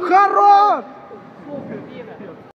Хорош!